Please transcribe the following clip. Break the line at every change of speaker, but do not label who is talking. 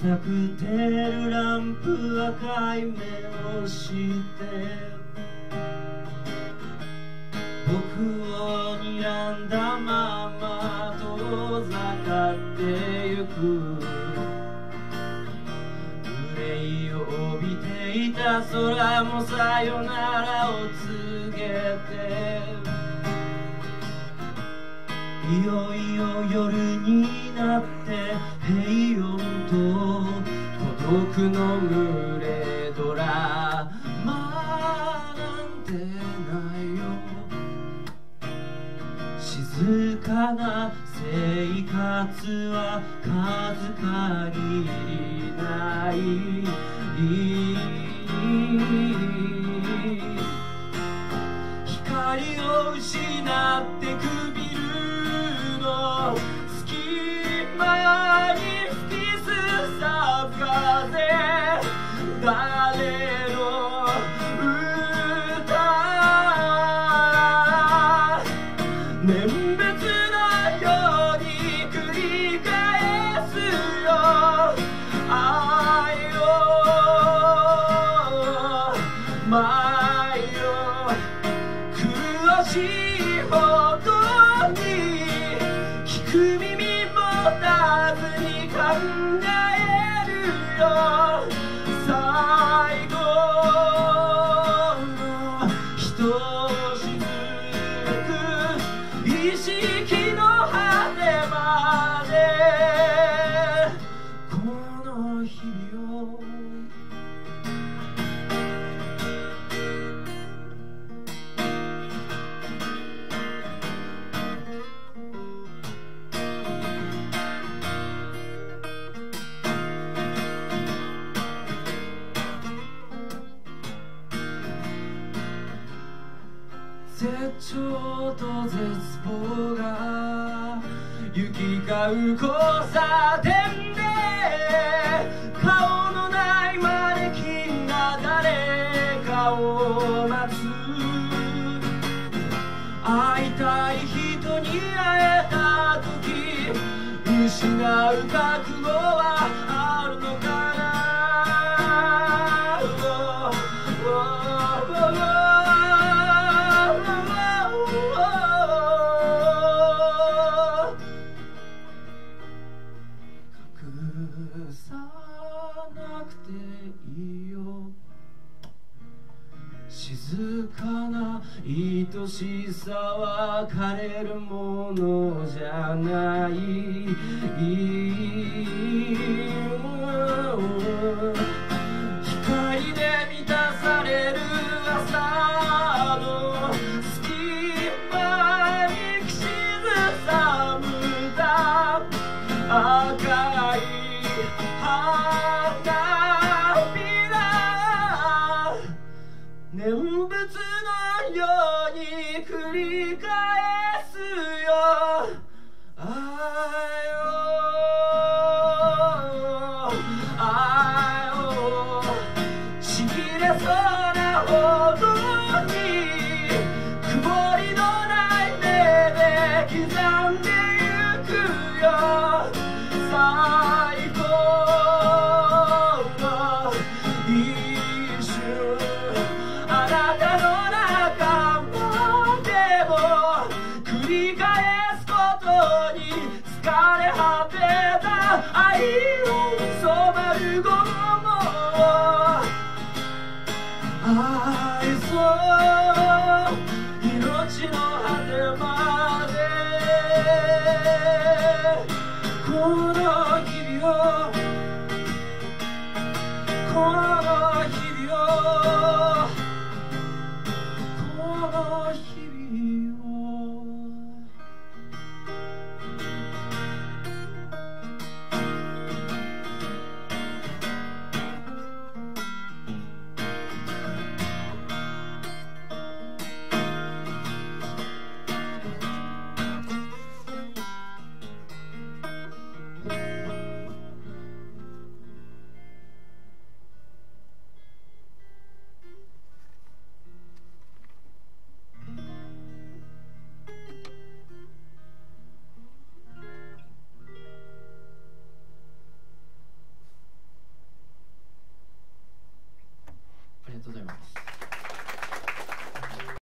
くてるランプ赤い目をして僕を睨んだまま遠ざかってゆく憂いを帯びていた空もさよならを告げていよいよ夜になって平穏静かな生活は数限りない。光を失ってくビルの。隙間に吹きすさぶ風しいほどに聞く耳持たずに考え絶頂と絶望が行き交う交差点で顔のないマネキンが誰かを待つ。会いたい人に会えた時失う覚悟はしさは枯れるものじゃない光で満たされる朝の隙間にきしずさむだ赤い花曇りのない目で刻んでゆくよ。最後の。一生あなたの中をでも繰り返すことに疲れ果てた命の果てまでこの日々をこの日々を